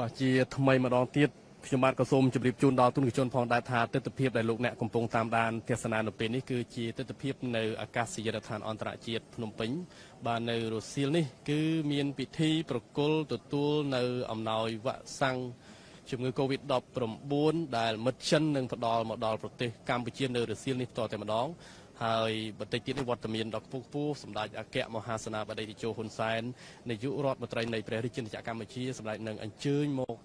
បាទជាថ្មីម្ដងទៀតខ្ញុំបាទក៏សូមជម្រាបជូនដល់ទុនជនផងដែរថាទស្សនវិជ្ជាដែលលោកអ្នកកំពុងតាមដានទស្សនានៅពេលនេះគឺជាទស្សនវិជ្ជានៅអាកាសយានដ្ឋានអន្តរជាតិភ្នំពេញបាទនៅរុស្ស៊ីលនេះ គឺមានពិធីប្រគល់ទទួលនៅអំណោយវ៉ាក់សាំងជំងឺ Covid-19 ដែលមិត្តចិននឹងផ្ដល់មកដល់ប្រទេសកម្ពុជានៅរុស្ស៊ីលនេះផ្ទាល់តែម្ដង ហើយបន្តិចទៀតនេះវត្តមានដ៏ខ្ពង់ខ្ពស់សម្ដេចអគ្គមហាសេនាបតីតេជោហ៊ុនសែននាយករដ្ឋមន្ត្រីនៃព្រះរាជាណាចក្រកម្ពុជាសម្ដេចនឹងអញ្ជើញមក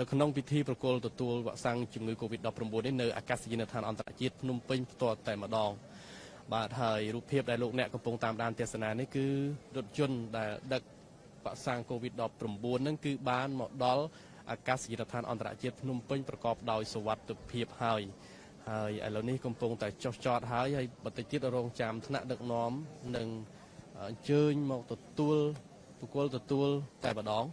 នៅក្នុងពិធីប្រគល់ទទួលវ៉ាក់សាំងជំងឺ Covid-19 នេះនៅអាកាសយានដ្ឋានអន្តរជាតិភ្នំពេញផ្ទាល់តែម្ដងបាទហើយរូបភាពដែលលោកអ្នកកំពុងតាមដានទស្សនានេះគឺរថយន្តដែលដឹកវ៉ាក់សាំង Covid-19 ហ្នឹងគឺបានមកដល់អាកាសយានដ្ឋានអន្តរជាតិភ្នំពេញប្រកបដោយសុវត្ថិភាពហើយ ហើយឥឡូវនេះកំពុងតែចុះចតហើយហើយបន្តិចទៀតរងចាំថ្នាក់ដឹកនាំនឹងអញ្ជើញមកទទួលបុគ្គលទទួលតែម្ដង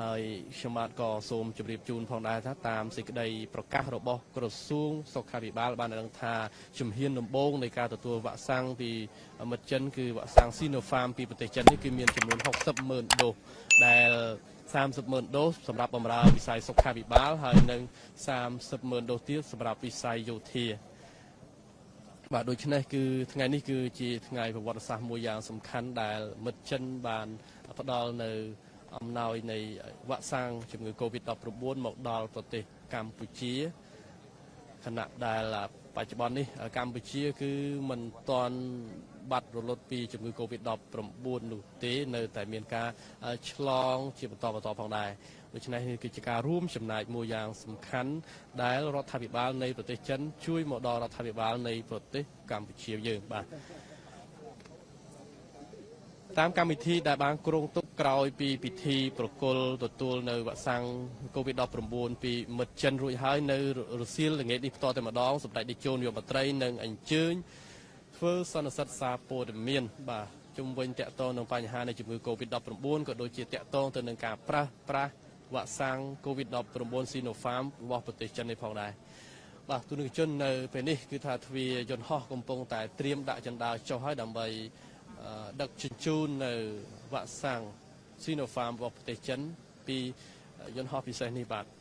ហើយខ្ញុំបាទក៏សូមជម្រាបជូនផងដែរថាតាមសេចក្តីប្រកាសរបស់ក្រសួងសុខាភិបាលបានដឹងថាជំហានដំបូងនៃការទទួលវ៉ាក់សាំងពីមិត្តចិនគឺវ៉ាក់សាំង Sinopharm ពីប្រទេសចិននេះគឺមានចំនួន60ម៉ឺនដូសដែល 30ម៉ឺនដូសសម្រាប់បម្រើវិស័យសុខាភិបាលហើយនិង30ម៉ឺនដូសទៀតសម្រាប់វិស័យយោធាបាទដូច្នេះគឺថ្ងៃនេះគឺជាថ្ងៃប្រវត្តិសាស្ត្រមួយយ៉ាងសំខាន់ដែលមិត្តចិនបានផ្ដល់នៅអំណោយនៃវ៉ាក់សាំងជំងឺ Covid-19 មកដល់ប្រទេសកម្ពុជាខណៈដែលបច្ចុប្បន្ននេះកម្ពុជាគឺមិនទាន់ បាត់រលត់ពីជំងឺ Covid-19 នោះទេនៅតែមានការឆ្លងជាបន្តបន្តផងដែរដូច្នេះនេះគឺជាការរួមចំណែកមួយយ៉ាងសំខាន់ដែលរដ្ឋាភិបាលនៃប្រទេសចិនជួយមកដល់រដ្ឋាភិបាលនៃប្រទេសកម្ពុជាយើងបាទតាមកម្មវិធីដែលបានគ្រោងទុកក្រោយពីពិធីប្រគល់ទទួលនៅវ៉ាក់សាំង COVID-19 ពីមិត្តចិនរួចហើយនៅរុស្ស៊ីលល្ងាចនេះផ្ទាល់តែម្ដងសម្ដេចតេជោនាយករដ្ឋមន្ត្រីនឹងអញ្ជើញ ធ្វើសន្និសីទសារព័ត៌មាន បាទជុំវិញតកតងនឹងបញ្ហានៃជំងឺ Covid-19 ក៏ដូចជាតកតងទៅនឹងការប្រាស់ប្រាស់វ៉ាក់សាំង Covid-19 Sinopharm របស់ប្រទេសចិននេះផងដែរបាទទូនឹងជននៅពេលនេះគឺថាទ្វាយន្តហោះកំពុងតែត្រៀមដាក់ចណ្ដាលចុះហើយដើម្បីដឹកជញ្ជូននៅវ៉ាក់សាំង Sinopharm របស់ប្រទេសចិនពីយន្តហោះពិសេសនេះបាទ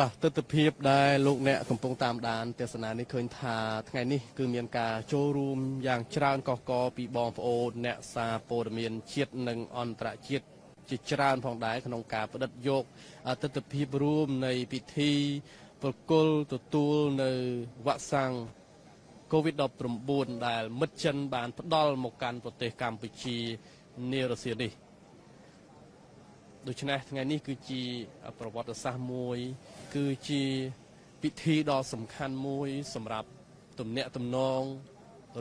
បាទទស្សនវិជ្ជាដែលលោកអ្នកកំពុងតាមដានទស្សនានេះឃើញថាថ្ងៃនេះគឺមានការចូលរួមយ៉ាងច្រើនកកកពីបងប្អូនអ្នកសារព័ត៌មានជាតិនិងអន្តរជាតិជាច្រើនផងដែរក្នុងការបដិទ្ធយកទស្សនវិជ្ជារួមនៃពិធីប្រគល់ទទួលនៅវ៉ាក់សាំង COVID-19 ដែលមិត្តចិនបានផ្ដល់មកកាន់ប្រទេសកម្ពុជានារុស្ស៊ីនេះដូច្នេះថ្ងៃនេះគឺជាប្រវត្តិសាស្ត្រមួយ គឺជាពិធីដ៏សំខាន់មួយ សម្រាប់ទំនាក់ទំនង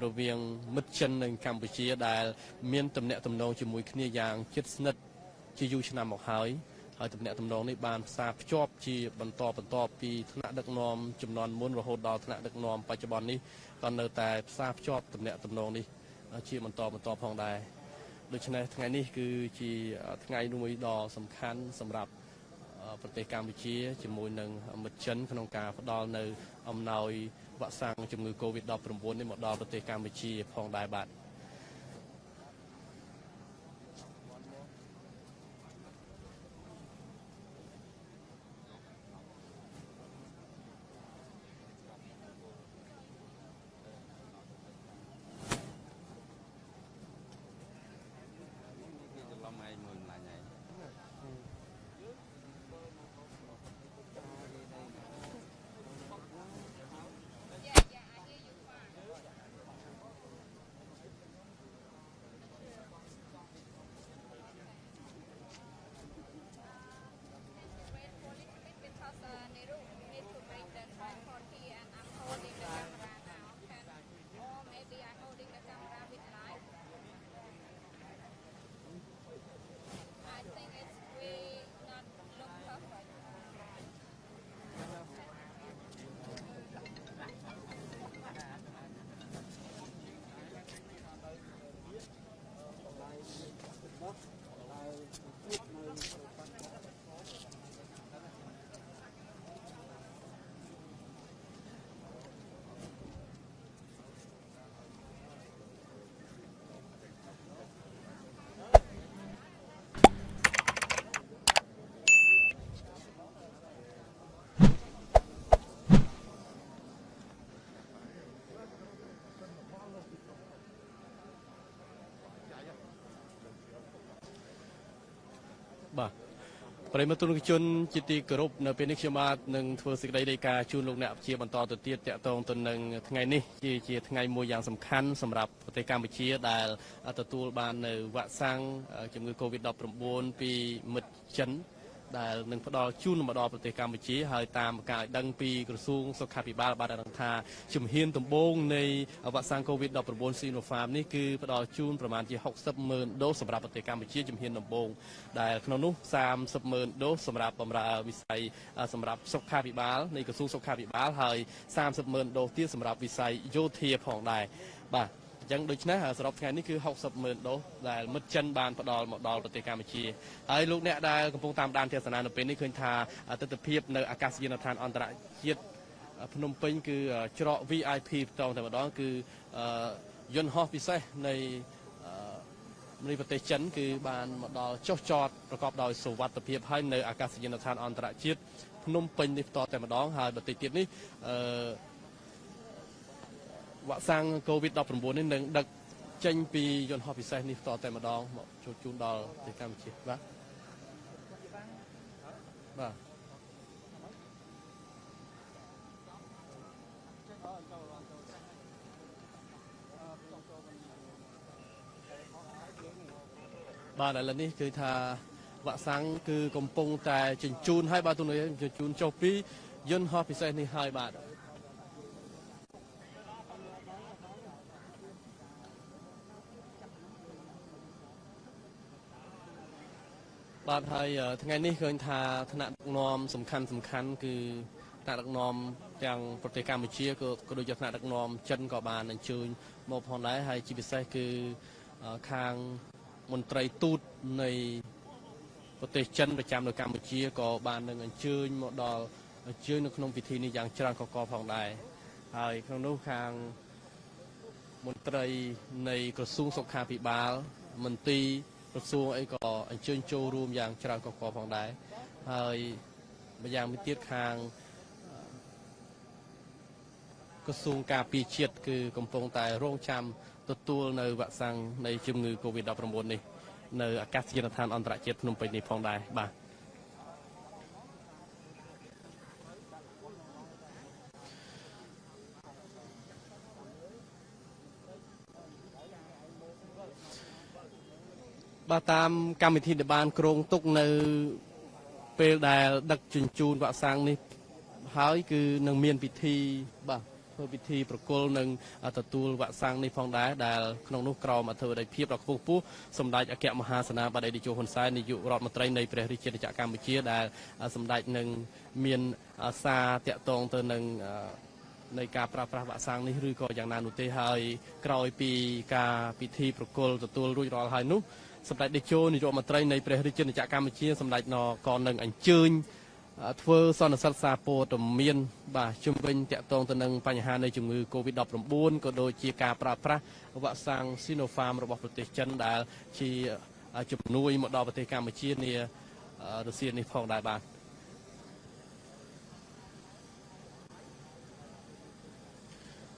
រវាងមិត្តចិននិងកម្ពុជាដែល មានទំនាក់ទំនងជាមួយគ្នាយ៉ាងជិតស្និទ្ធជាយូរឆ្នាំមកហើយហើយទំនាក់ទំនងនេះបានផ្សារភ្ជាប់ជាបន្តបន្តពីថ្នាក់ដឹកនាំចំនួនមុនរហូតដល់ថ្នាក់ដឹកនាំបច្ចុប្បន្ននេះក៏នៅតែផ្សារភ្ជាប់ទំនាក់ទំនងនេះជាបន្តបន្តផងដែរដូច្នេះថ្ងៃនេះគឺជាថ្ងៃមួយដ៏សំខាន់សម្រាប់ ប្រទេសកម្ពុជាជាមួយនឹងមិត្តចិនក្នុងការផ្ដល់នៅអំណោយវ៉ាក់សាំងជំងឺ Covid-19 នេះមកដល់ប្រទេសកម្ពុជាផងដែរបាទ បាទប្រិយមិត្តទូនជនជាទីគោរពនៅពេលនេះខ្ញុំបាទនឹងធ្វើសេចក្តីរាយការណ៍ជូនលោកអ្នកជាបន្តទៅទៀតតកតងទៅនឹងថ្ងៃនេះជាជាថ្ងៃមួយយ៉ាងសំខាន់សម្រាប់ប្រទេសកម្ពុជាដែលទទួលបាននៅវ៉ាក់សាំងជំងឺ Covid-19 ពីមិត្តចិន ដែលនឹងផ្ដល់ជូនមកដល់ប្រទេសកម្ពុជាហើយតាមការឲ្យដឹងពីក្រសួងសុខាភិបាលបានដឹងថាជំហានដំបូងនៃវ៉ាក់សាំង COVID-19 Sinopharm នេះគឺផ្ដល់ជូនប្រមាណជា60ម៉ឺនដូសសម្រាប់ប្រទេសកម្ពុជាជំហានដំបូងដែលក្នុងនោះ30ម៉ឺនដូសសម្រាប់បម្រើវិស័យសម្រាប់សុខាភិបាលនៃក្រសួងសុខាភិបាលហើយ30ម៉ឺនដូសទៀតសម្រាប់វិស័យយោធាផងដែរបាទ អញ្ចឹងដូច្នេះសរុបថ្ងៃនេះគឺ60ម៉ឺនដូសដែលមិត្តចិនបានផ្ដល់មកដល់ប្រទេសកម្ពុជាហើយលោកអ្នកដែលកំពុងតាមដានទស្សនានៅពេលនេះឃើញថាទស្សនវិជ្ជានៅអាកាសយានដ្ឋានអន្តរជាតិភ្នំពេញគឺច្រក VIP ផ្តងតែម្ដងគឺយន្តហោះពិសេសនៃនៃប្រទេសចិនគឺបានមកដល់ចុះចតប្រកបដោយសុវត្ថិភាពហើយនៅអាកាសយានដ្ឋានអន្តរជាតិភ្នំពេញនេះផ្ទាល់តែម្ដងហើយបន្តិចទៀតនេះអឺ វ៉ាក់សាំង COVID-19 នេះនឹងដឹកចេញពីយន្តហោះពិសេសនេះតតែម្ដងមកចូលជូនដល់ប្រទេសកម្ពុជាបាទបាទបាទឥឡូវនេះគឺថាវ៉ាក់សាំងគឺកំពុងតែជញ្ជូនឲ្យបាទទូនេះជញ្ជូនចុះពីយន្តហោះពិសេសនេះឲ្យបាទ បាទហើយថ្ងៃនេះឃើញថាថ្នាក់ដឹកនាំសំខាន់សំខាន់គឺថ្នាក់ដឹកនាំទាំងប្រទេសកម្ពុជាក៏ក៏ដូចជាថ្នាក់ដឹកនាំចិនក៏បានអញ្ជើញមកផងដែរហើយជាពិសេសគឺខាងមន្ត្រីទូតនៃប្រទេសចិនប្រចាំនៅកម្ពុជាក៏បាននឹងអញ្ជើញមកដល់អញ្ជើញនៅក្នុងពិធីនេះយ៉ាងច្រើនកកផងដែរហើយក្នុងនោះខាងមន្ត្រីនៃក្រសួងសុខាភិបាលមន្ត្រី ក្រសួងអីក៏អញ្ជើញចូលរួមយ៉ាងច្រើនកកផងដែរហើយម្យ៉ាងមួយទៀតខាងក្រសួងការពារជាតិគឺកំពុងតែរងចាំទទួលនៅវ៉ាក់សាំងនៃជំងឺ Covid-19 នេះនៅអាកាសយានដ្ឋានអន្តរជាតិភ្នំពេញនេះផងដែរបាទ បាទតាមកម្មវិធីដែលបានគ្រោងទុកនៅពេលដែលដឹកជញ្ជូនវ៉ាក់សាំងនេះហើយគឺនឹងមានពិធីបាទធ្វើពិធីប្រគល់នឹងទទួលវ៉ាក់សាំងនេះផងដែរដែលក្នុងនោះក្រមអធិបតីភាពដ៏ខ្ពង់ខ្ពស់សម្ដេចអគ្គមហាសេនាបតីតេជោហ៊ុនសែននាយករដ្ឋមន្ត្រីនៃព្រះរាជាណាចក្រកម្ពុជាដែលសម្ដេចនឹងមានសារតាក់ទងទៅនឹងនៃការប្រើប្រាស់វ៉ាក់សាំងនេះឬក៏យ៉ាងណានោះទេហើយក្រោយពីការពិធីប្រគល់ទទួលរួចរាល់ហើយនោះ សម្ដេចតេជោនាយករដ្ឋមន្ត្រីនៃព្រះរាជាណាចក្រកម្ពុជាសម្ដេចនក៏នឹងអញ្ជើញធ្វើសន្និសីទសារព័ត៌មានបាទជំវិញតាក់ទងទៅនឹងបញ្ហានៃជំងឺ Covid-19 ក៏ដូចជាការប្រើប្រាស់វ៉ាក់សាំង Sinopharm របស់ប្រទេសចិនដែលជាជំនួយមកដល់ប្រទេសកម្ពុជានារុស្ស៊ីនេះផងដែរបាទ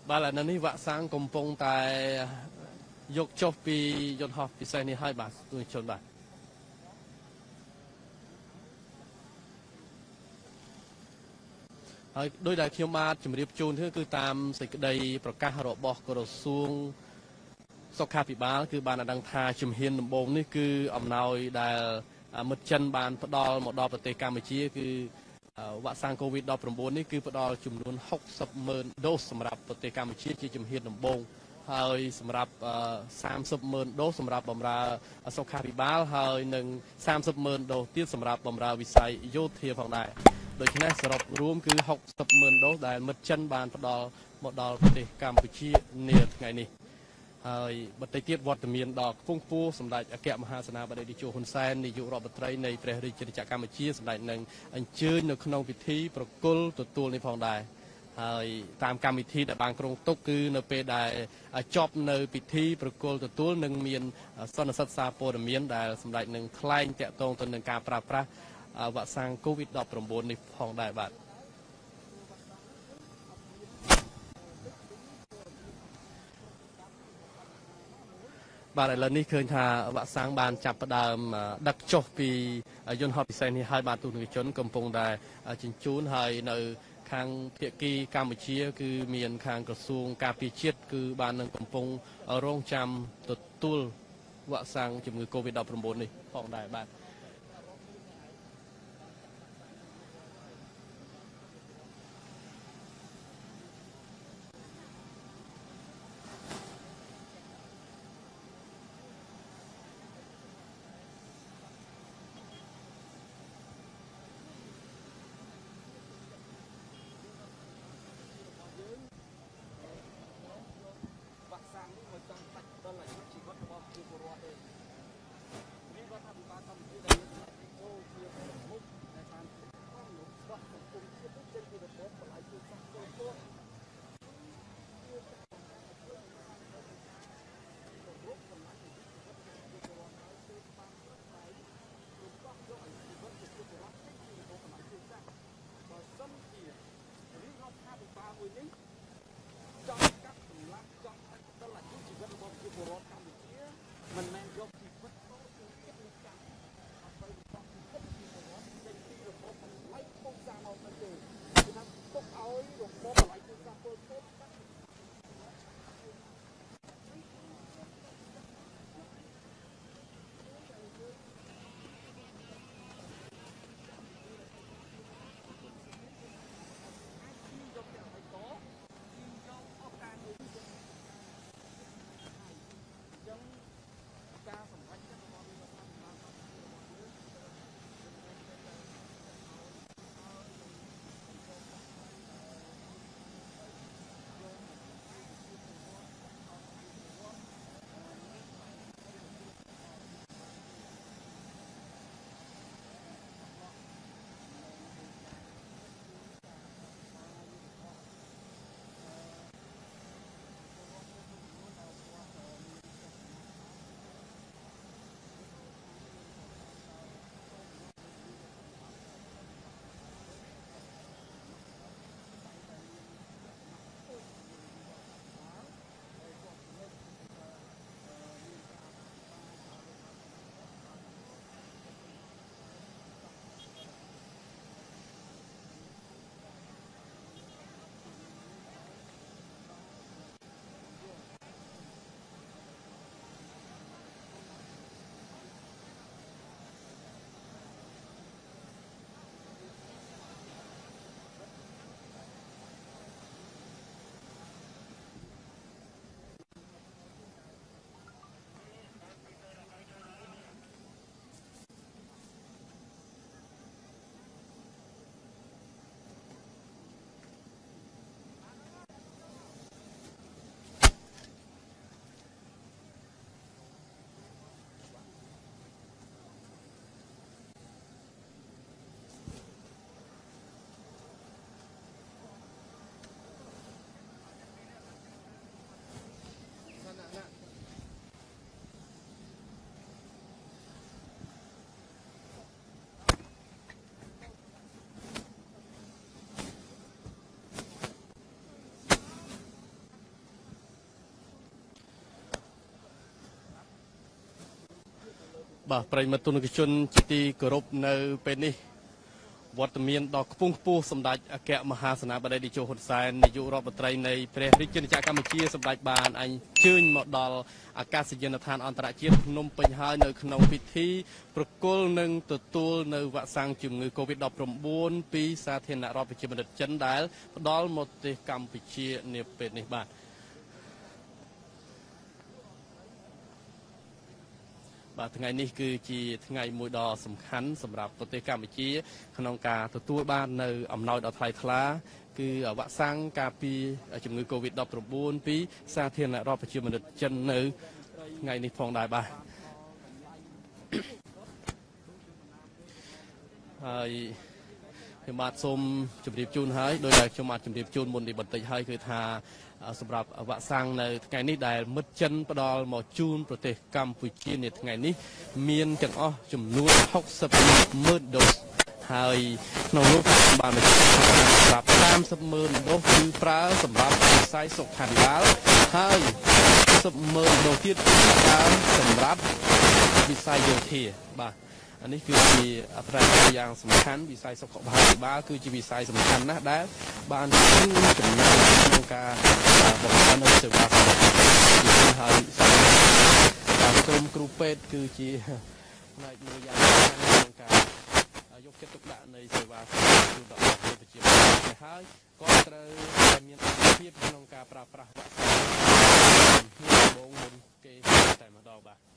បាទឥឡូវនេះវ៉ាក់សាំងកំពុងតែ យកចុះពីយន្តហោះពិសេសនេះហើយបាទទូជនបាទហើយដោយដែលខ្ញុំបាទជម្រាបជូនគឺតាមសេចក្តីប្រកាសរបស់ក្រសួងសុខាភិបាលគឺបានដឹងថាជំហានដំបូងនេះគឺអំណោយដែលមិត្តចិនបានផ្ដល់មកដល់ប្រទេសកម្ពុជាគឺវ៉ាក់សាំង COVID-19 នេះគឺផ្ដល់ចំនួន60ម៉ឺនដូសសម្រាប់ប្រទេសកម្ពុជាជាជំហានដំបូង ហើយសម្រាប់30ម៉ឺនដូសសម្រាប់បម្រើសុខាភិបាលហើយនិង30ម៉ឺនដូសទៀតសម្រាប់បម្រើវិស័យយោធាផងដែរដូច្នេះសរុបរួមគឺ60ម៉ឺនដូសដែលមិត្តចិនបានផ្ដល់មកដល់ប្រទេសកម្ពុជានាថ្ងៃនេះហើយបន្តិចទៀតវត្តមានដល់ខ្ពង់ខ្ពស់សម្ដេចអគ្គមហាសេនាបតីតេជោហ៊ុនសែននាយករដ្ឋមន្ត្រីនៃព្រះរាជាណាចក្រកម្ពុជាសម្ដេចនឹងអញ្ជើញនៅក្នុងពិធីប្រគល់ទទួលនេះផងដែរ ហើយតាមកម្មវិធីដែលបានក្រុងទុកគឺនៅពេលដែលចប់នៅពិធីប្រគល់ទទួលនឹងមានសន្និសីទសារព័ត៌មានដែលសម្ដេចនឹងថ្លែងតាក់ទងទៅនឹងការប្រើប្រាស់វ៉ាក់សាំង COVID-19 នេះផងដែរបាទបាទឥឡូវនេះឃើញថាវ៉ាក់សាំងបានចាប់ផ្ដើមដឹកចុះពីយន្តហោះពិសេសនេះហើយបាទទូតនជនកំពុងតែជញ្ជូនហើយនៅ ខាងភាគីកម្ពុជា គឺមានខាងក្រសួងការពារជាតិគឺបាននឹងកំពុងរងចាំទទួលវ៉ាក់សាំងជំងឺ Covid-19 នេះផងដែរបាទ បាទប្រិយមិត្តទុនគជនជាទីគោរពនៅពេលនេះវត្តមានដ៏ខ្ពង់ខ្ពស់សម្ដេចអគ្គមហាសេនាបតីតេជោហ៊ុនសែននាយករដ្ឋមន្ត្រីនៃព្រះរាជាណាចក្រកម្ពុជាសម្ដេចបានអញ្ជើញមកដល់អាកាសយានដ្ឋានអន្តរជាតិភ្នំពេញហើយនៅក្នុងពិធីប្រគល់និងទទួលនៅវ៉ាក់សាំងជំងឺ Covid-19 ពីសាធារណរដ្ឋប្រជាមានិតចិនដែលផ្ដល់មកប្រទេសកម្ពុជានាពេលនេះបាទ បាទថ្ងៃនេះគឺជាថ្ងៃមួយដ៏សំខាន់សម្រាប់ប្រទេសកម្ពុជា ក្នុងការទទួលបាននៅអំណោយដ៏ថ្លៃថ្លាគឺវ៉ាក់សាំងការពារជំងឺ Covid-19 ពីសាធារណរដ្ឋប្រជាមានិតចិននៅថ្ងៃនេះផងដែរបាទហើយខ្ញុំបាទសូមជម្រាបជូនហើយដោយដែលខ្ញុំអាចជម្រាបជូនមុននេះបន្តិចហើយគឺថា សម្រាប់វ៉ាក់សាំងនៅថ្ងៃនេះដែលមិត្តចិនផ្ដល់មកជូនប្រទេសកម្ពុជានាថ្ងៃនេះ មានទាំងអស់ចំនួន60ម៉ឺនដូសហើយក្នុងនោះបានបញ្ជាក់ថាសម្រាប់30ម៉ឺនដូសគឺប្រើសម្រាប់វិស័យសុខាភិបាលហើយ10ម៉ឺនដូសទៀតប្រើសម្រាប់វិស័យយោធាបាទអា នេះគឺជាអត្រាយ៉ាងសំខាន់វិស័យសុខភិបាលគឺជាវិស័យសំខាន់ណាស់ដែលបានជួយចំណែកក្នុងការបង្កើននូវសេវាសុខភាពហើយតាមក្រុមគ្រូពេទ្យគឺជាផ្នែកមួយយ៉ាងសំខាន់ក្នុងការយកចិត្តទុកដាក់នៃសេវាសុខភាពដល់ប្រជាពលរដ្ឋហើយក៏ត្រូវតែមានអនុភាពក្នុងការប្រើប្រាស់វ៉ាក់សាំងដំបូងមុនគេតែម្ដងបាទ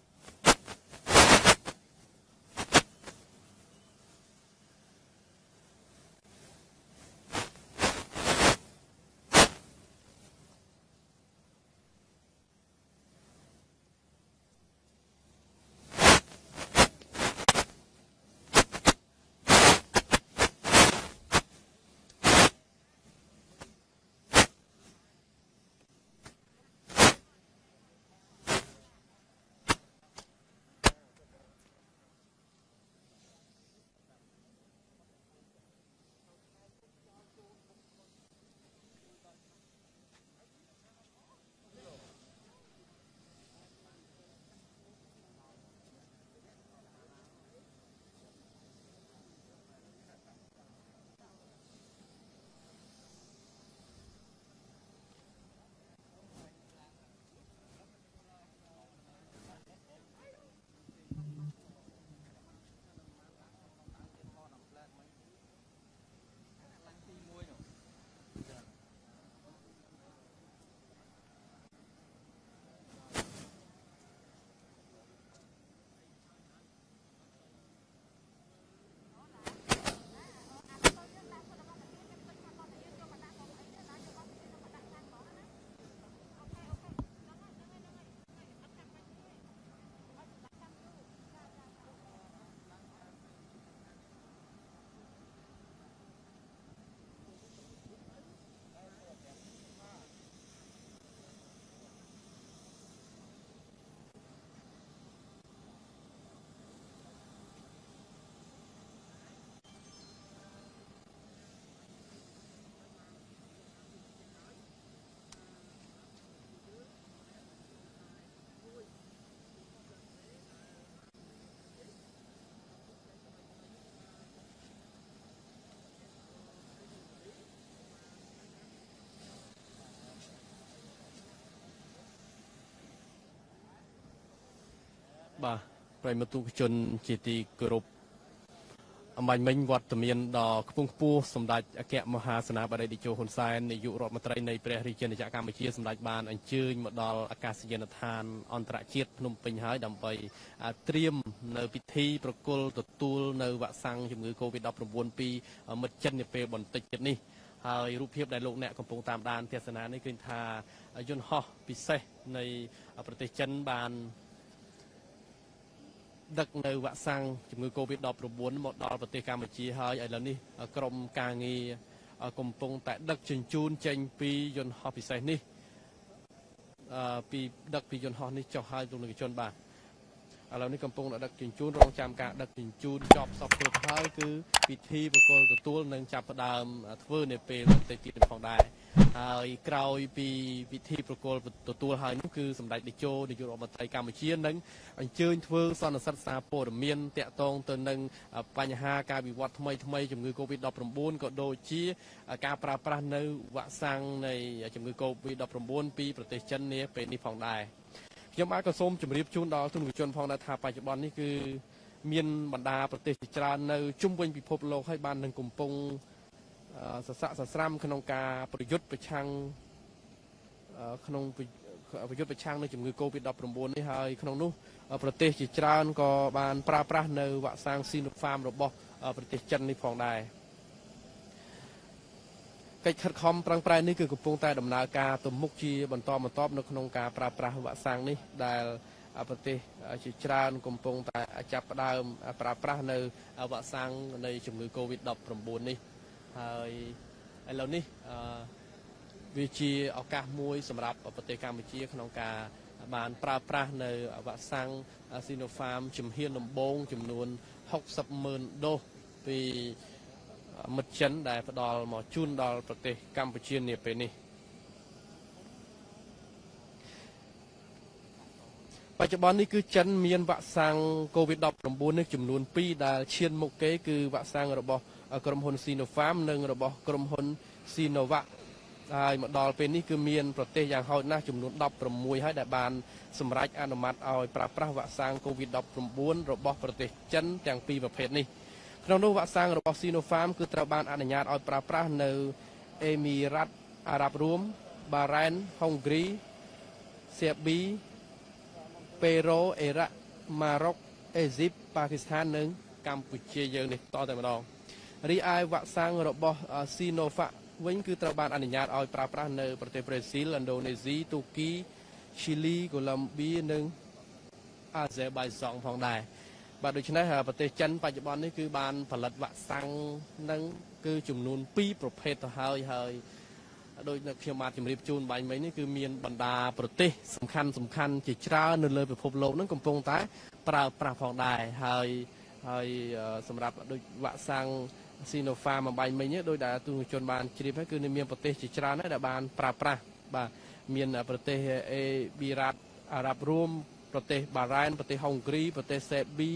បាទប្រិមត្តទូជនជាទីគោរពអំបញ្ញមិញវត្តមានដ៏ខ្ពង់ខ្ពស់សម្ដេចអគ្គមហាសេនាបតីតេជោហ៊ុនសែននាយករដ្ឋមន្ត្រីនៃព្រះរាជាណាចក្រកម្ពុជាសម្ដេចបានអញ្ជើញមកដល់អាកាសយានដ្ឋានអន្តរជាតិភ្នំពេញហើយដើម្បីត្រៀមនៅពិធីប្រគល់ទទួលនៅវ៉ាក់សាំងជំងឺ Covid-19 ពីមិត្តចិននាពេលបន្តិចទៀតនេះហើយរូបភាពដែលលោកអ្នកកំពុងតាមដានទស្សនានេះឃើញថាយន្តហោះពិសេសនៃប្រទេសចិនបាន ដឹកនៅវ៉ាក់សាំងជំងឺ Covid-19 មកដល់ប្រទេសកម្ពុជាហើយឥឡូវនេះក្រមការងារកំពុងតែដឹកជញ្ជូនចេញពីយន្តហោះពិសេសនេះអឺពីដឹកពីយន្តហោះនេះចុះហើយលោកនាយកជនបាទឥឡូវនេះកំពុងដឹកជញ្ជូនរងចាំការដឹកជញ្ជូនចប់សពគ្រប់ហើយគឺពិធីបកលទទួលនឹងចាប់ផ្ដើមធ្វើនៅពេលបន្តិចទៀតផងដែរ ហើយក្រោយពីពិធីប្រគល់ទទួលហើយនោះគឺសម្ដេចតេជោនាយករដ្ឋមន្ត្រីកម្ពុជានឹងអញ្ជើញធ្វើសន្និសីទសារព័ត៌មានតាក់ទងទៅនឹងបញ្ហាការវិវត្តថ្មីថ្មីជំងឺ Covid-19 ក៏ដូចជាការប្រើប្រាស់នៅវ៉ាក់សាំងនៃជំងឺ Covid-19 ពីប្រទេសចិននាពេលនេះផងដែរខ្ញុំបាទក៏សូមជម្រាបជូនដល់ទុនជនផងដែរថាបច្ចុប្បន្ននេះគឺមានបណ្ដាប្រទេសជាច្រើននៅជុំវិញពិភពលោកហើយបាននឹងកំពុង សស័កសស្រាំក្នុងការប្រយុទ្ធប្រឆាំងក្នុងប្រយុទ្ធប្រឆាំងនឹងជំងឺ Covid-19 នេះហើយក្នុងនោះប្រទេសជាច្រើនក៏បានប្រើប្រាស់នៅវ៉ាក់សាំង Sinopharm របស់ប្រទេសចិននេះផងដែរកិច្ចខិតខំប្រឹងប្រែងនេះគឺកំពុងតែដំណើរការទៅមុខជាបន្តបន្ទាប់នៅក្នុងការប្រើប្រាស់វ៉ាក់សាំងនេះដែលប្រទេសជាច្រើនកំពុងតែចាប់ផ្ដើមប្រើប្រាស់នៅវ៉ាក់សាំងនៃជំងឺ Covid-19 នេះ ហើយឥឡូវនេះអឺវាជាឱកាសមួយសម្រាប់ប្រទេសកម្ពុជា ក្នុងការបានប្រើប្រាស់នៅវ៉ាក់សាំង Sinopharm ជំហានដំបូងចំនួន60ម៉ឺនដូសពពីមិត្តចិនដែលផ្ដល់មកជូនដល់ប្រទេសកម្ពុជានាពេលនេះបច្ចុប្បន្ននេះគឺចិនមានវ៉ាក់សាំង COVID-19 នេះចំនួន2ដែលឈានមុខគេគឺវ៉ាក់សាំងរបស់ ក្រុមហ៊ុន Sinopharm និងរបស់ក្រុមហ៊ុន Sinovac ហើយមកដល់ពេលនេះគឺមានប្រទេសយ៉ាងហោចណាស់ចំនួន16ហើយដែលបានសម្រេចអនុម័តឲ្យប្រើប្រាស់វ៉ាក់សាំង COVID-19 របស់ប្រទេសចិនទាំងពីរប្រភេទនេះក្នុងនោះវ៉ាក់សាំងរបស់ Sinopharm គឺត្រូវបានអនុញ្ញាតឲ្យប្រើប្រាស់នៅអេមីរ៉ាត់អារ៉ាប់រួមបារ៉ែនហុងគ្រីសេប៊ីពេរ៉ូអេរ៉ាក់ម៉ារ៉ុកអេស៊ីបប៉ាគីស្ថាននិងកម្ពុជាយើងនេះតតែម្ដង រីឯវ៉ាក់សាំងរបស់ Sinovac វិញគឺត្រូវបានអនុញ្ញាតឲ្យប្រើប្រាស់នៅប្រទេសប្រេស៊ីលឥណ្ឌូនេស៊ីទូគីឈីលីកូឡុំប៊ីនិងអាហ្សេបៃសង់ផងដែរបាទដូច្នេះប្រទេសចិនបច្ចុប្បន្ននេះគឺបានផលិតវ៉ាក់សាំងនឹងគឺចំនួន2ប្រភេទទៅហើយហើយដោយនៅខ្ញុំបាទជម្រាបជូនបាញ់មិញនេះគឺមានបណ្ដាប្រទេសសំខាន់សំខាន់ជាច្រើននៅលើពិភពលោកហ្នឹងកំពុងតែប្រើប្រាស់ផងដែរហើយហើយសម្រាប់ដូចវ៉ាក់សាំង Sinopharm បំបញ្ញមិញដោយដែលទូជនបានជ្រាបហើយគឺមានប្រទេសជាច្រើនដែរដែលបានប្រើប្រាស់បាទមានប្រទេសអេប៊ីរ៉ាត់អារ៉ាប់រួមប្រទេសបារ៉ែនប្រទេសហុងគ្រីប្រទេសសេប៊ី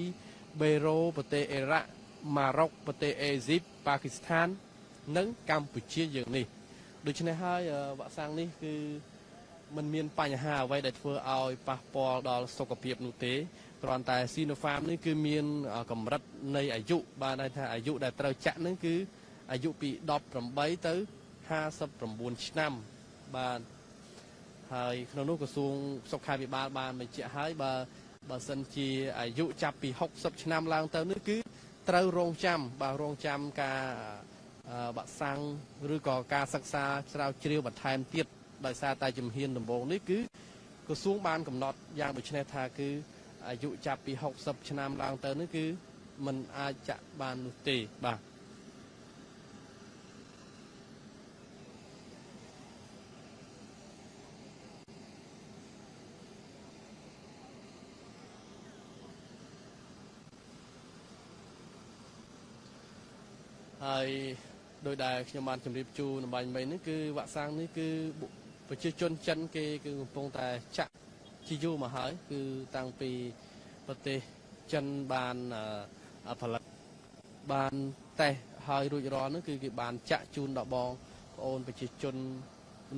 បេរ៉ូប្រទេសអ៊ីរ៉ាក់ម៉ារ៉ុកប្រទេសអេស៊ីបប៉ាគីស្ថាន និងកម្ពុជាយើងនេះដូច្នេះហើយវ៉ាក់សាំងនេះគឺมันមានបញ្ហាអ្វីដែលធ្វើឲ្យប៉ះពាល់ដល់សុខភាពនោះទេ គ្រាន់តែ Sinopharm នេះគឺមានកម្រិតនៃអាយុបានន័យថាអាយុដែលត្រូវចាក់នឹងគឺអាយុពី18ទៅ59ឆ្នាំបាទហើយក្នុងនោះក្រសួងសុខាភិបាលបានបញ្ជាក់ហើយបើបើសិនជាអាយុចាប់ពី60ឆ្នាំឡើងទៅនេះគឺត្រូវរងចាំបាទរងចាំការបាក់សាំងឬក៏ការសិក្សាស្រាវជ្រាវបន្ថែមទៀតដោយសារតែជំហានដំបូងនេះគឺក្រសួងបានកំណត់យ៉ាងដូចនេះថាគឺ អាយុចាប់ពី60ឆ្នាំឡើងទៅនេះគឺมันអាចចាក់បាននោះទេបាទហើយដោយដែលខ្ញុំបានជម្រាបជូនបាញ់មិញនេះគឺវ៉ាក់សាំងនេះគឺប្រជាជនចិនគេគឺកំពុងតែចាក់ ជាយូរមកហើយ គឺតាំងពីប្រទេសចិនបានផលិតបានតេស្តហើយរួចរាល់នោះគឺគេបានចាក់ជូនដល់បងប្អូនប្រជាជន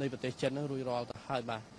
នៃប្រទេសចិននោះរួចរាល់ទៅហើយបាទ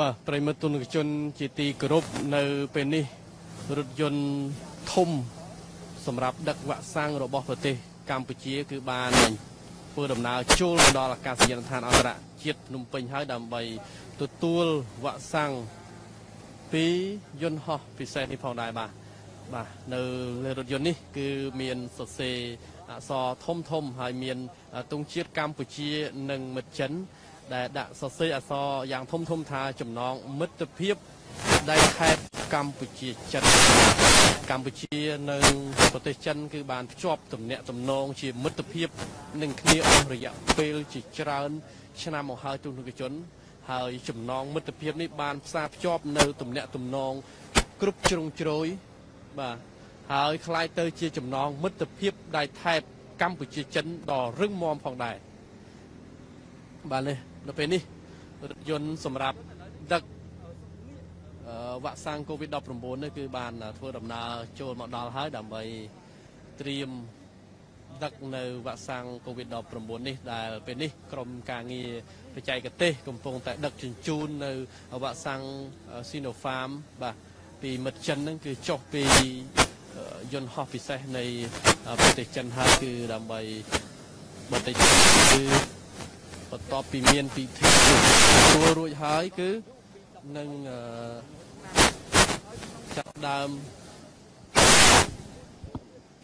បាទប្រិមត្តទុនជនជាទីគោរពនៅពេលនេះរថយន្តធំសម្រាប់ដឹកវ៉ាក់សាំងរបស់ប្រទេសកម្ពុជាគឺបានធ្វើដំណើរចូលមកដល់អាកាសយានដ្ឋានអន្តរជាតិភ្នំពេញហើយដើម្បីទទួលវ៉ាក់សាំងពីយន្តហោះពិសេសនេះផងដែរបាទបាទនៅលើរថយន្តនេះគឺមានសរសេរអក្សរធំធំហើយមានទង់ជាតិកម្ពុជានិងមិត្តចិន ដែលដាក់សរសេរអក្សរយ៉ាងធំធំថាចំណងមិត្តភាពដៃខេត្តកម្ពុជាចិនកម្ពុជានៅប្រទេសចិន គឺបានភ្ជាប់ទំនាក់ទំនងជាមិត្តភាពនឹងគ្នាអស់រយៈពេលជាច្រើន ឆ្នាំមកហើយទូនជន ហើយចំណងមិត្តភាពនេះបានផ្សារភ្ជាប់នៅទំនាក់ទំនងគ្រប់ជ្រុងជ្រោយបាទហើយคล้ายទៅជាចំណងមិត្តភាពដៃថែបកម្ពុជាចិនដ៏រឹងមាំផងដែរបាទនេះ នៅពេលនេះរថយន្តសម្រាប់ដឹកវ៉ាក់សាំង COVID-19 នេះគឺបានធ្វើដំណើរចូលមកដល់ហើយដើម្បីត្រៀមដឹកនៅវ៉ាក់សាំង COVID-19 នេះដែលពេលនេះក្រុមការងារបច្ចេកទេសកំពុងតែដឹកជញ្ជូននៅវ៉ាក់សាំង Sinopharm បាទពីមិត្តចិនហ្នឹងគឺចុះពីយន្តហោះពិសេសនៃប្រទេសចិនហើយគឺដើម្បីបន្តិចគឺ បន្ទាប់ពីមានពិធីទទួលរួចហើយគឺនឹងចាប់ដើម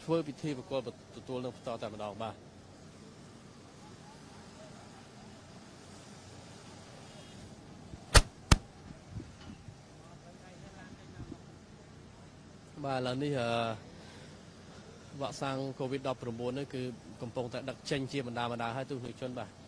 ធ្វើពិធីប្រគល់ទទួលនឹងបន្តតែម្ដងបាទបាទឥឡូវនេះអឺវ៉ាក់សាំង COVID-19 នេះគឺកំពុងតែដឹកចេញជាបណ្ដាបណ្ដាហើយទស្សនិកជនបាទ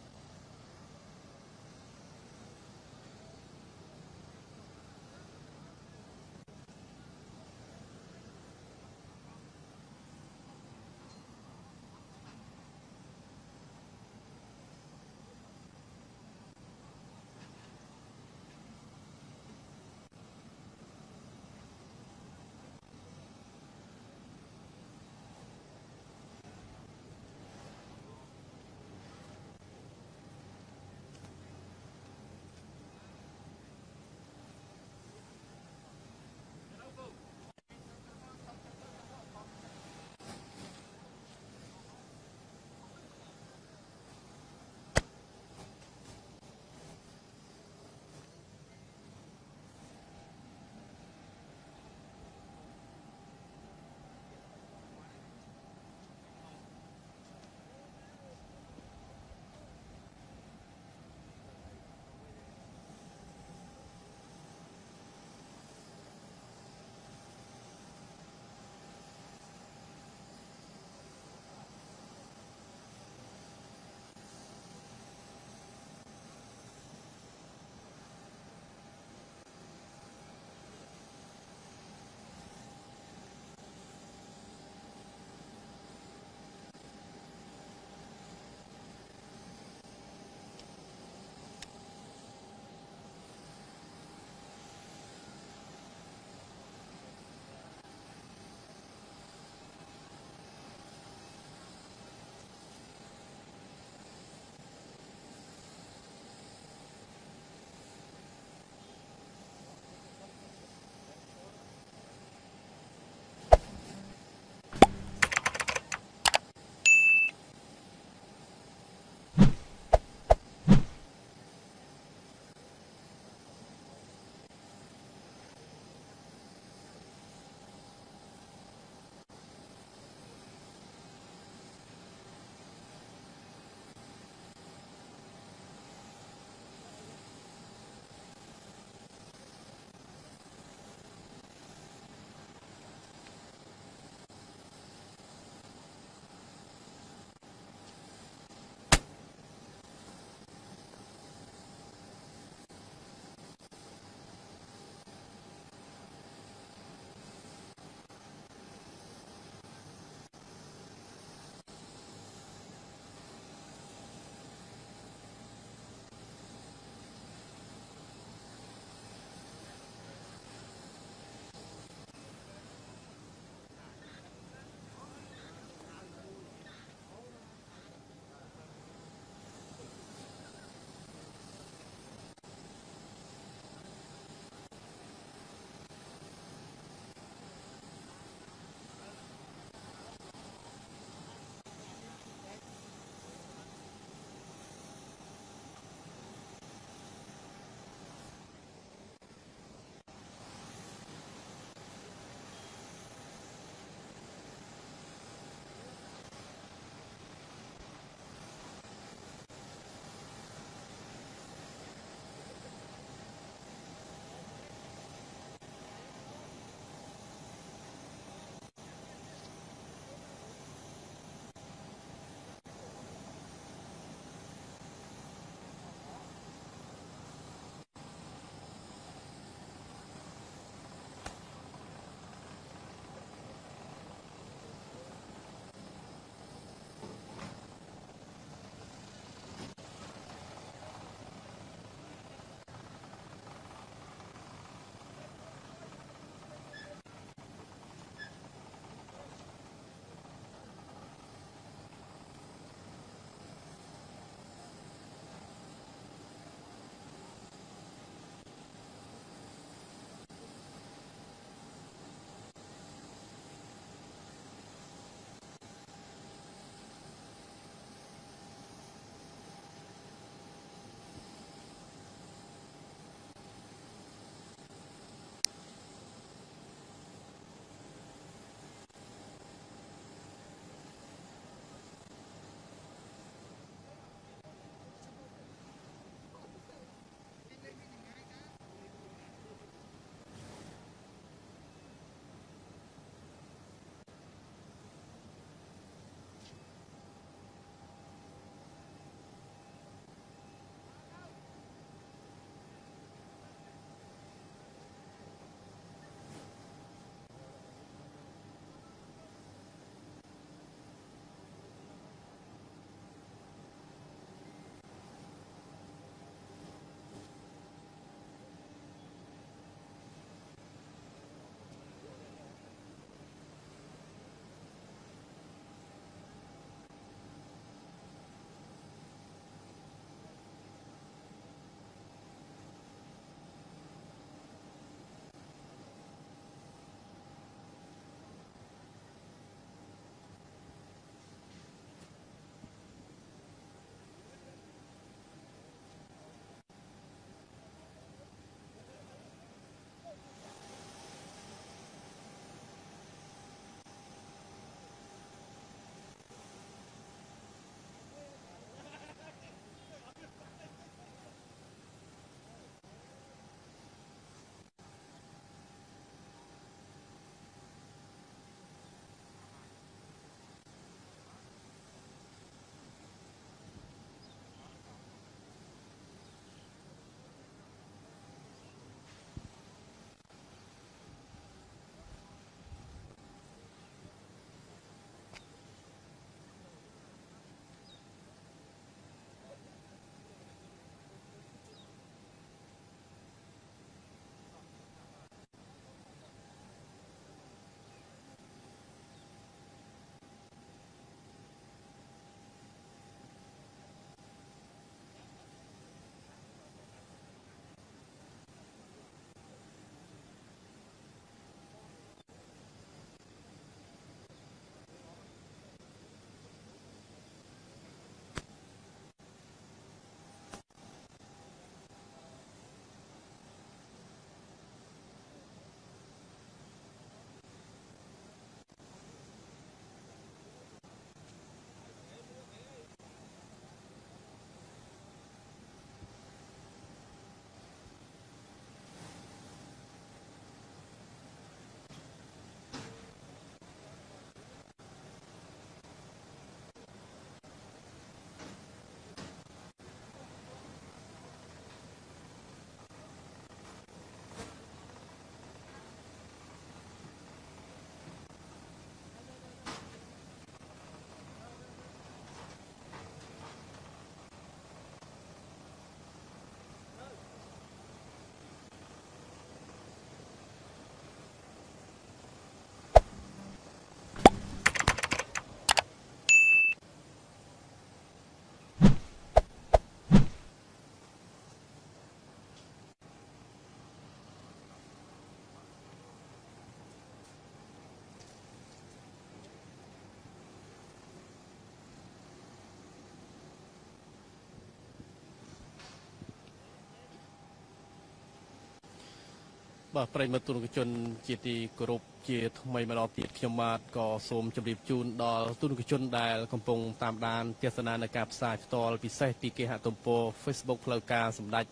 បាទប្រិយមិត្តទូនជនជាទីគោរពជាថ្មីម្ដងទៀតខ្ញុំបាទក៏សូមជម្រាបជូនដល់ទូនជនដែលកំពុងតាមដានទស្សនានៃការផ្សាយផ្ទាល់ពិសេសពីគេហទំព័រ Facebook ផ្លូវការសម្ដេច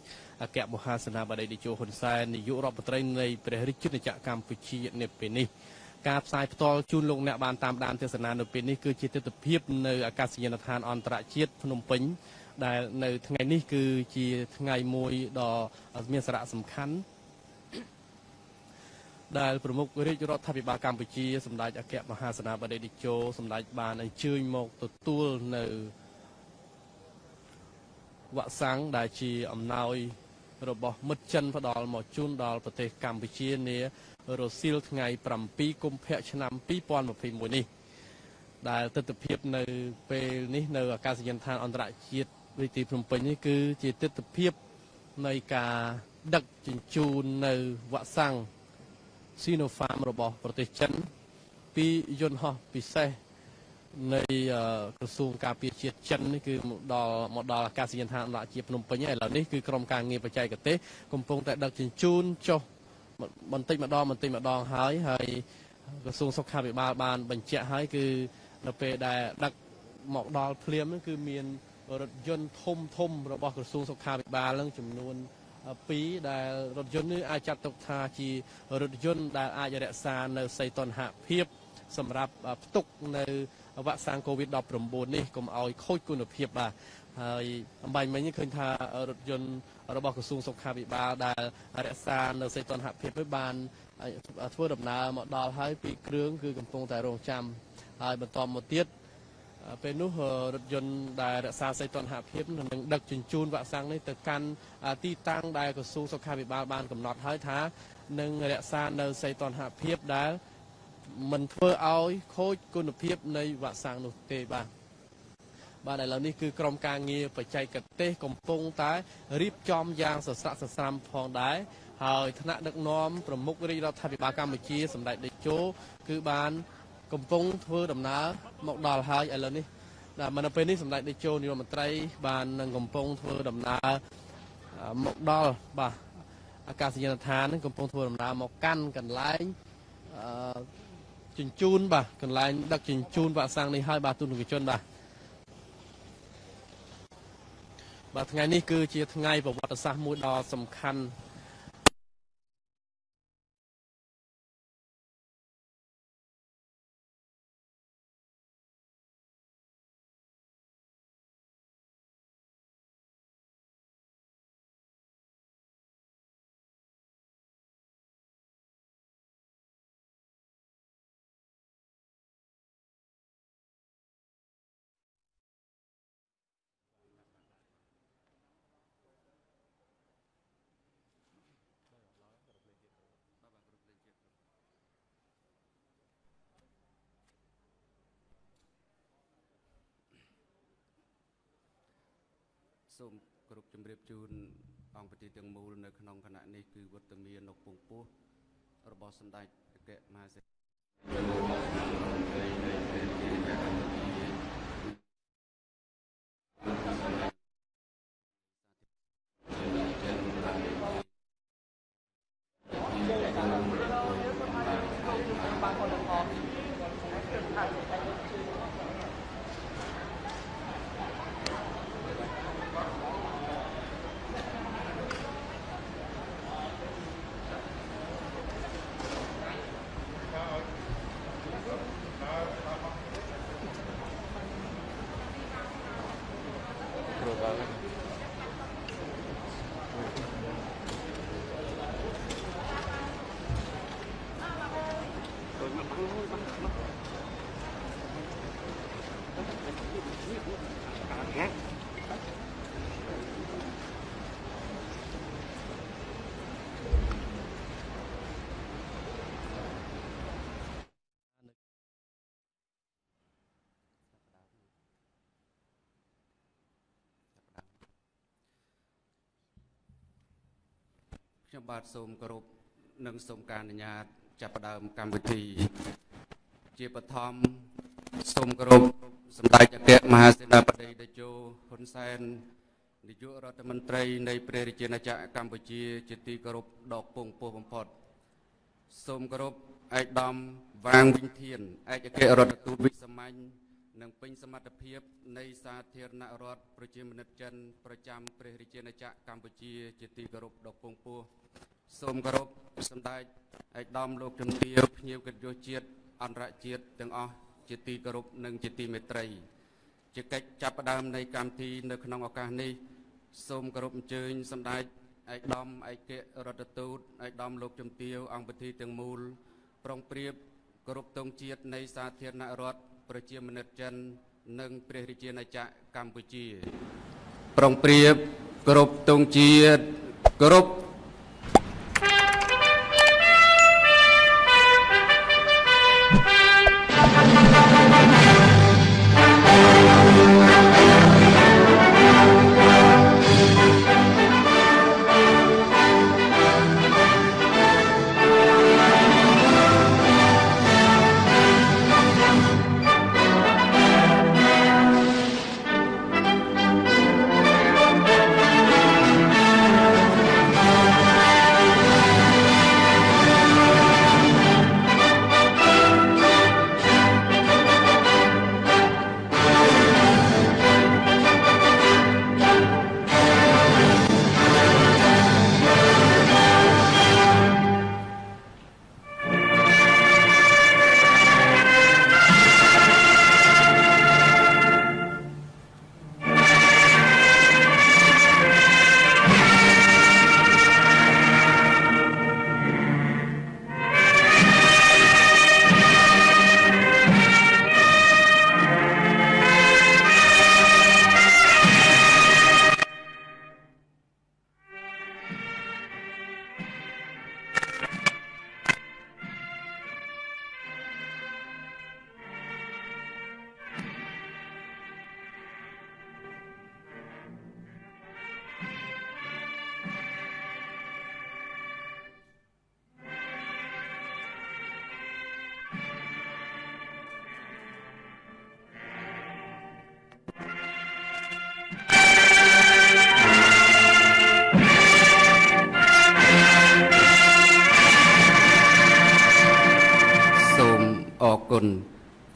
អគ្គមហាសេនាបតីតេជោហ៊ុនសែននាយករដ្ឋមន្ត្រីនៃព្រះរាជាណាចក្រកម្ពុជានៅពេលនេះការផ្សាយផ្ទាល់ជូនលោកអ្នកបានតាមដានទស្សនានៅពេលនេះគឺជាទស្សនវិជ្ជានៅអាកាសយានដ្ឋានអន្តរជាតិភ្នំពេញដែលនៅថ្ងៃនេះគឺជាថ្ងៃមួយដ៏មានសារៈសំខាន់ ដែលប្រមុខរាជរដ្ឋាភិបាលកម្ពុជាសម្ដេចអគ្គមហាសេនាបតីតេជោសម្ដេចបានអញ្ជើញមកទទួលនៅវ៉ាក់សាំងដែលជាអំណោយរបស់មិត្តចិនផ្ដល់មកជូនដល់ប្រទេសកម្ពុជានារសៀលថ្ងៃ7កុម្ភៈឆ្នាំ2021នេះដែលទស្សនវិជ្ជានៅពេលនេះនៅអាកាសយានដ្ឋានអន្តរជាតិវិទីភ្នំពេញនេះគឺជាទស្សនវិជ្ជានៃការដឹកជញ្ជូននៅវ៉ាក់សាំង Sinopharm របស់ប្រទេសចិន ពីយន្តហោះពិសេសនៃក្រសួងការពារជាតិចិននេះគឺមកដល់មកដល់អាកាសយានដ្ឋានអន្តរជាតិភ្នំពេញហើយឥឡូវនេះគឺក្រុមការងារបច្ចេកទេសកំពុងតែដឹកជញ្ជូនចុះបន្តិចម្ដងបន្តិចម្ដងហើយហើយក្រសួងសុខាភិបាលបានបញ្ជាក់ហើយគឺនៅពេលដែលដឹកមកដល់ភ្លាមគឺមានរថយន្តធំធំរបស់ក្រសួងសុខាភិបាលនឹងចំនួន 2ដែលរថយន្តនេះអាចចាត់ទុកថាជារថយន្តដែលអាចរក្សានៅសីតុណ្ហភាពសម្រាប់ផ្ទុកនៅវ៉ាក់សាំង COVID-19 នេះកុំឲ្យខូចគុណភាពបាទហើយអំបញ្ញមិញឃើញថារថយន្តរបស់ក្រសួងសុខាភិបាលដែលរក្សានៅសីតុណ្ហភាពនេះបានធ្វើដំណើរមកដល់ហើយពីគ្រឿងគឺកំពុងតែរងចាំហើយបន្តមកទៀត ពេលនោះរថយន្តដែលរក្សាសីតុណ្ហភាពនឹងដឹកជញ្ជូនវ៉ាក់សាំងនេះទៅកាន់ទីតាំងដែលក្រសួងសុខាភិបាលបានកំណត់ហើយថានឹងរក្សានៅសីតុណ្ហភាពដែលមិនធ្វើឲ្យខូចគុណភាពនៃវ៉ាក់សាំងនោះទេបាទបាទឥឡូវនេះគឺក្រុមការងារបច្ចេកទេសកំពុងតែរៀបចំយ៉ាងសស្រាក់សស្រាំផងដែរហើយថ្នាក់ដឹកនាំប្រមុខរាជរដ្ឋាភិបាលកម្ពុជាសម្ដេចតេជោគឺបាន កំពុងធ្វើដំណើរមកដល់ហើយឥឡូវនេះដែលមកនៅពេលនេះសម្ដេចតេជោនាយរដ្ឋមន្ត្រី បាននឹងកំពុងធ្វើដំណើរមកដល់បាទអាកាសយានដ្ឋាននឹងកំពុងធ្វើដំណើរមកកាន់កន្លែងអឺជញ្ជូនបាទកន្លែងដឹកជញ្ជូនវ៉ាក់សាំងនេះហើយបាទទូនជនបាទបាទថ្ងៃនេះគឺជាថ្ងៃប្រវត្តិសាស្ត្រមួយដ៏សំខាន់ សូមគោរពជំរាបជូនអង្គប្រតិទាំងមូលនៅក្នុងគណៈនេះគឺវត្តមាននៅពងពោះរបស់សម្ដេចអគ្គមហាសេ ខ្ញុំបាទសូមគោរពនិងសូមការអនុញ្ញាត ចាប់ផ្ដើមកម្មវិធី ជាបឋមសូមគោរពសម្ដេចអគ្គមហាសេនាបតីតេជោហ៊ុនសែននាយករដ្ឋមន្ត្រីនៃព្រះរាជាណាចក្រកម្ពុជាជាទីគោរពដ៏ពងពោះបំផុតសូមគោរពឯកឧត្តមវាងវិនធានឯកអគ្គរដ្ឋទូតវិសាមញ្ញ និងពេញសមត្ថភាពនៃសាធារណរដ្ឋប្រជាមានិតចិន ប្រចាំព្រះរាជាណាចក្រកម្ពុជា ជាទីគោរពដ៏ពងពោះសូមគោរពសម្ដេចឯកឧត្តមលោកជំទាវភ្ញៀវកិត្តិយសជាតិអន្តរជាតិទាំងអស់ជាទីគោរពនិងជាទីមេត្រី ជាកិច្ចចាប់ផ្ដើមនៃកម្មវិធីនៅក្នុងឱកាសនេះសូមគោរពអញ្ជើញសម្ដេចឯកឧត្តមឯករដ្ឋទូតឯកឧត្តមលោកជំទាវអង្គពិធីទាំងមូលប្រុងប្រៀបគោរពទង់ជាតិនៃសាធារណរដ្ឋ ប្រជាមានិតចិន និងព្រះរាជាណាចក្រកម្ពុជា ប្រុងប្រៀបគោរពទង់ជាតិគោរព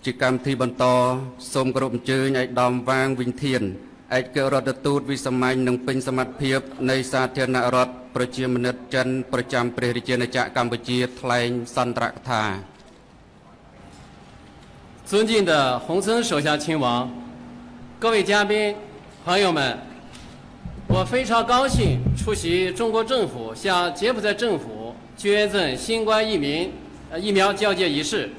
ជាកម្មវិធីបន្តសូមគោរពអញ្ជើញឯកឧត្តមវាងវិនធានឯកអគ្គរដ្ឋទូតវិសាមញ្ញនិងពេញសមត្ថភាពនៃសាធារណរដ្ឋប្រជាមានិតចិន ប្រចាំព្រះរាជាណាចក្រកម្ពុជាថ្លែងសន្ទរកថា 尊敬的洪森首相亲王，各位嘉宾、朋友们，我非常高兴出席中国政府向柬埔寨政府捐赠新冠疫民呃疫苗交接仪式。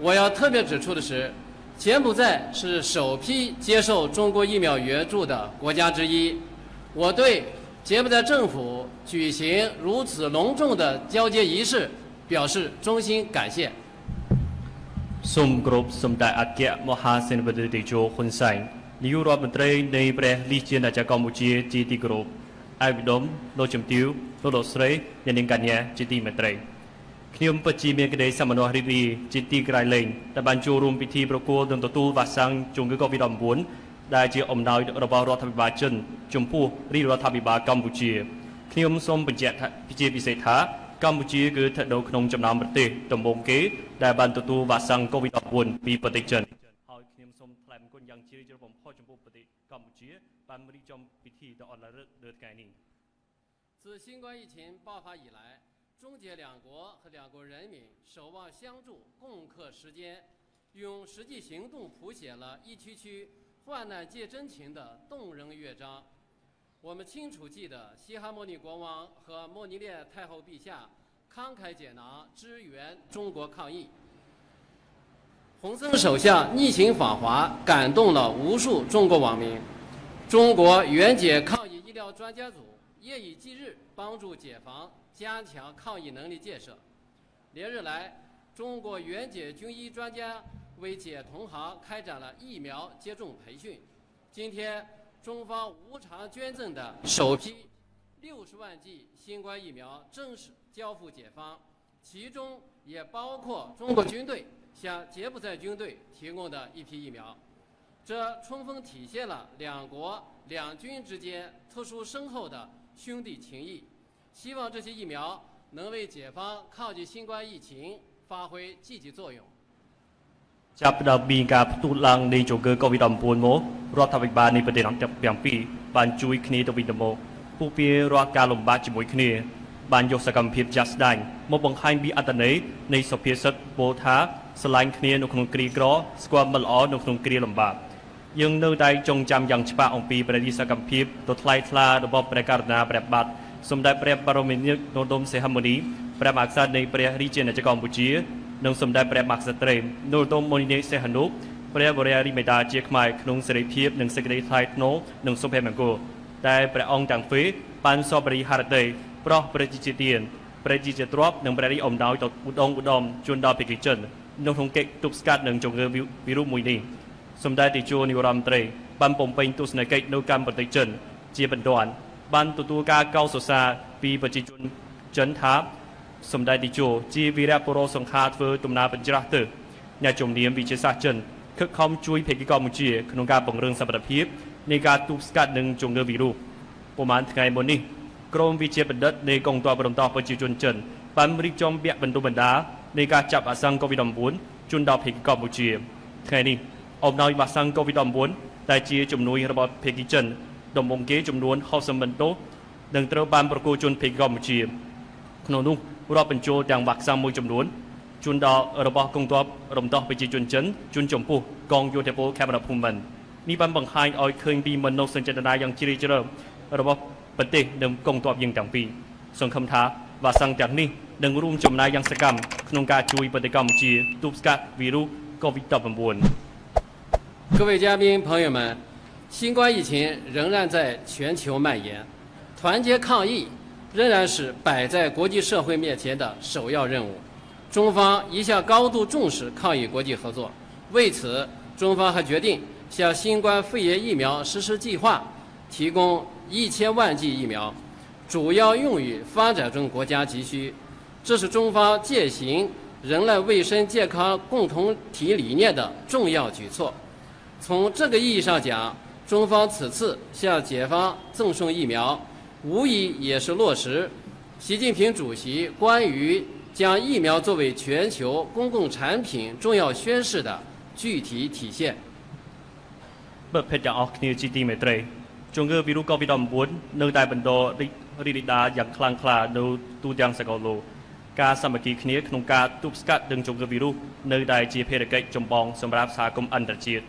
我要特别指出的是，柬埔寨是首批接受中国疫苗援助的国家之一，我对柬埔寨政府举行如此隆重的交接仪式表示衷心感谢。 សូមគោរពសម្ដេចអគ្គមហាសេនាបតីតេជោហ៊ុនសែននាយករដ្ឋមន្ត្រីនៃព្រះរាជាណាចក្រកម្ពុជាជាទីគោរពឯកឧត្តមលោកជំទាវលោកលោកស្រីអ្នកនាងកញ្ញាជាទីមេត្រី ខ្ញុំពិតជាមានក្តីសប្បុរសរីករាយជាទីក្រៃលែងដែលបានចូលរួមពិធីប្រគល់និងទទួលវ៉ាក់សាំងជំងឺ Covid-19 ដែលជាអំណោយរបស់រដ្ឋាភិបាលចិន ចំពោះរាជរដ្ឋាភិបាលកម្ពុជាខ្ញុំសូមបញ្ជាក់ថាជាពិសេសថាកម្ពុជាគឺស្ថិតនៅក្នុងចំណោមប្រទេសដំបូងគេដែលបានទទួលវ៉ាក់សាំង COVID-19 ពីប្រទេសចិនហើយខ្ញុំសូមថ្លែងអំគុណយ៉ាងជ្រាលជ្រៅបំផុតចំពោះប្រទេសកម្ពុជាបានរៀបចំពិធីដ៏អស្ចារ្យលើថ្ងៃនេះ 自新冠疫情爆发以来， 中柬两国和两国人民守望相助、共克时艰，用实际行动谱写了一区区患难见真情的动人乐章。我们清楚记得西哈莫尼国王和莫尼列太后陛下慷慨解囊支援中国抗疫。洪森首相逆行访华，感动了无数中国网民。中国援解抗疫医疗专家组夜以继日帮助解放加强抗疫能力建设。连日来，中国援解军医专家为解同行开展了疫苗接种培训。今天，中方无偿捐赠的首批六十万剂新冠疫苗正式交付解放，其中也包括中国军队向柬埔寨军队提供的一批疫苗。这充分体现了两国两军之间特殊深厚的兄弟情谊。希望这些疫苗 能为解放抗击新冠疫情发挥积极作用。 ចាប់ផ្ដើមមានការផ្ទុះឡើងនៃជំងឺ Covid-19 មករដ្ឋាភិបាលនៃប្រទេសទាំងពីរបានជួយគ្នាទៅវិញទៅមកពួកវារាល់ការលំបាកជាមួយគ្នា បានយកសកម្មភាពចាស់ស្ដែងមកបង្ហាញពីអត្តន័យនៃសុភាសិតពោលថាស្រឡាញ់គ្នានៅក្នុងគ្រាក្រស្គាល់មិត្តល្អនៅក្នុងគ្រាលំបាក យើងនៅតែចងចាំយ៉ាងច្បាស់អំពីព្រះរាជសកម្មភាពដ៏ថ្លៃថ្លារបស់ព្រះករុណាព្រះបាទសម្ដេចព្រះបរមនាថនរោត្តមសីហមុនីព្រះមហាក្សត្រនៃព្រះរាជាណាចក្រកម្ពុជានិងសម្ដេចព្រះមហាក្សត្រនរោត្តមមុនីនាថសីហនុព្រះបរិយារិមេតាជាខ្មែរក្នុងសេរីភាពនិងសេចក្តីថ្លៃថ្នូរនិងសុភមង្គលតែព្រះអង្គទាំងពីរបានសពរិហរតីប្រោះប្រជាជាទានប្រជាជាទ្រព្យនិងព្រះរាជអំណោយទៅឧត្តមឧត្តមជូនដល់ប្រជាជននៅក្នុងកិច្ចទប់ស្កាត់នឹងជំងឺវីរុសមួយនេះ សម្ដេចតេជោនាយរដ្ឋមន្ត្រីបានបំពេញទស្សនកិច្ចនៅកម្ពុជាចិនជាបន្ទាន់បានទទួលការកោតសរសើរពីប្រជាជនចិនថាសម្ដេចតេជោជាវីរបុរសសង្ខារធ្វើដំណើរបញ្ច្រាស់ទៅអ្នកជំនាញវិទ្យាសាស្ត្រចិនខិតខំជួយភេកកម្ពុជាក្នុងការពង្រឹងសមត្ថភាពនៃការទប់ស្កាត់នឹងជំងឺវីរុសប្រហែលថ្ងៃមុននេះក្រមវិជាបណ្ឌិតនៃកងទ័ពបន្តប្រជាជនចិនបានរៀបចំវគ្គបណ្ដុះបណ្ដាលនៃការចាប់អាសង្ឃ COVID-19 ជូនដល់ភេកកម្ពុជាថ្ងៃនេះ អំណោយអាសង្ឃ COVID-19 ដែលជាជំនួយរបស់ភេកចិនដំបូងគេចំនួន60ម៉ឺនដូសនឹងត្រូវបានប្រគល់ជូនភេកកម្ពុជាក្នុងនោះរាប់បញ្ចូលទាំងវ៉ាក់សាំងមួយចំនួនជូនដល់របស់កងទ័ពរំដោះប្រជាជនចិនជូនចំពោះកងយោធពលខេមរភូមិន្ទនេះបានបង្ហាញឲ្យឃើញពីមនោសញ្ចេតនាយ៉ាងជ្រាលជ្រៅរបស់ប្រទេសនិងកងទ័ពយើងទាំងពីរសង្ឃឹមថាវ៉ាក់សាំងទាំងនេះនឹងរួមចំណាយយ៉ាងសកម្មក្នុងការជួយប្រទេសកម្ពុជាទប់ស្កាត់វីរុស COVID-19 各位嘉宾朋友们，新冠疫情仍然在全球蔓延，团结抗疫仍然是摆在国际社会面前的首要任务。中方一向高度重视抗疫国际合作，为此，中方还决定向新冠肺炎疫苗实施计划提供一千万剂疫苗，主要用于发展中国家急需。这是中方践行人类卫生健康共同体理念的重要举措。从这个意义上讲，中方此次向解放赠送疫苗，无疑也是落实习近平主席关于将疫苗作为全球公共产品重要宣示的具体体现。 បើភេទទាំងអស់គ្នាជាទីមេត្រីជំងឺវីរុស COVID-19 នៅតែបន្តរីករីករាលដាលយ៉ាងខ្លាំងក្លានៅទូទាំងសកលលោកការសាមគ្គីគ្នាក្នុងការទប់ស្កាត់នឹងជំងឺវីរុសនៅតែជាភារកិច្ចចម្បងសម្រាប់សហគមន៍អន្តរជាតិ។